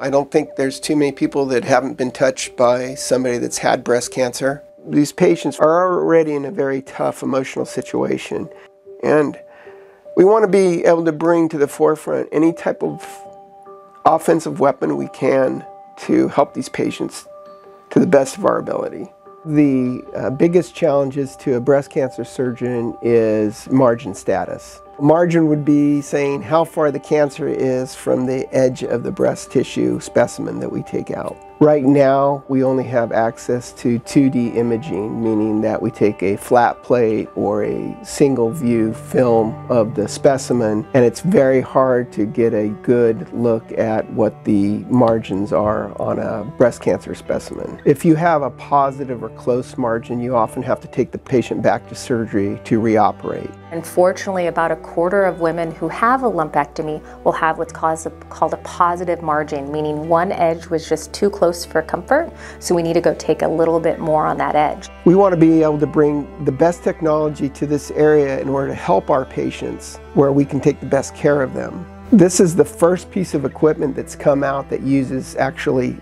I don't think there's too many people that haven't been touched by somebody that's had breast cancer. These patients are already in a very tough emotional situation, and we want to be able to bring to the forefront any type of offensive weapon we can to help these patients to the best of our ability. The uh, biggest challenges to a breast cancer surgeon is margin status. Margin would be saying how far the cancer is from the edge of the breast tissue specimen that we take out. Right now, we only have access to 2D imaging, meaning that we take a flat plate or a single view film of the specimen, and it's very hard to get a good look at what the margins are on a breast cancer specimen. If you have a positive or close margin, you often have to take the patient back to surgery to reoperate. Unfortunately, about a quarter of women who have a lumpectomy will have what's called a, positive margin, meaning one edge was just too close for comfort, so we need to go take a little bit more on that edge. We want to be able to bring the best technology to this area in order to help our patients where we can take the best care of them. This is the first piece of equipment that's come out that uses actually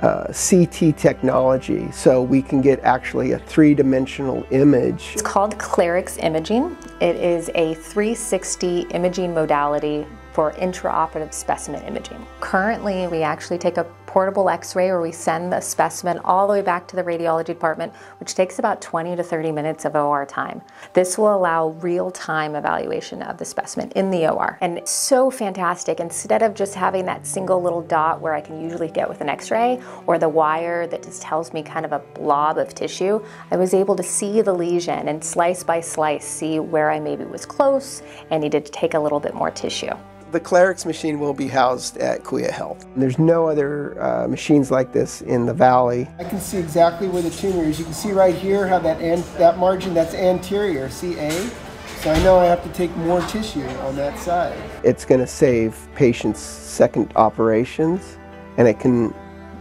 uh, CT technology so we can get actually a three-dimensional image. It's called Clarix imaging. It is a 360 imaging modality for intraoperative specimen imaging. Currently, we actually take a portable x-ray where we send the specimen all the way back to the radiology department, which takes about 20 to 30 minutes of OR time. This will allow real-time evaluation of the specimen in the OR. And it's so fantastic. Instead of just having that single little dot where I can usually get with an x-ray or the wire that just tells me kind of a blob of tissue, I was able to see the lesion and slice by slice see where I maybe was close and needed to take a little bit more tissue. The Clarix machine will be housed at Kaweah Health. There's no other uh, machines like this in the valley. I can see exactly where the tumor is. You can see right here how that an that margin, that's anterior, CA. So I know I have to take more tissue on that side. It's going to save patients second operations and it can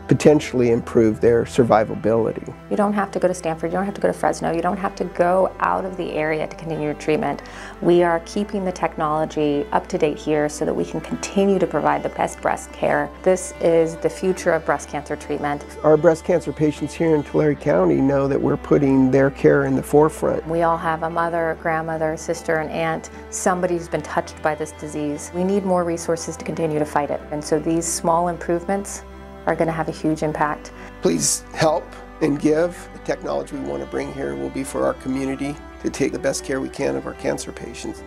potentially improve their survivability. You don't have to go to Stanford, you don't have to go to Fresno, you don't have to go out of the area to continue your treatment. We are keeping the technology up to date here so that we can continue to provide the best breast care. This is the future of breast cancer treatment. Our breast cancer patients here in Tulare County know that we're putting their care in the forefront. We all have a mother, grandmother, sister, and aunt, somebody who's been touched by this disease. We need more resources to continue to fight it. And so these small improvements are going to have a huge impact. Please help and give. The technology we want to bring here will be for our community to take the best care we can of our cancer patients.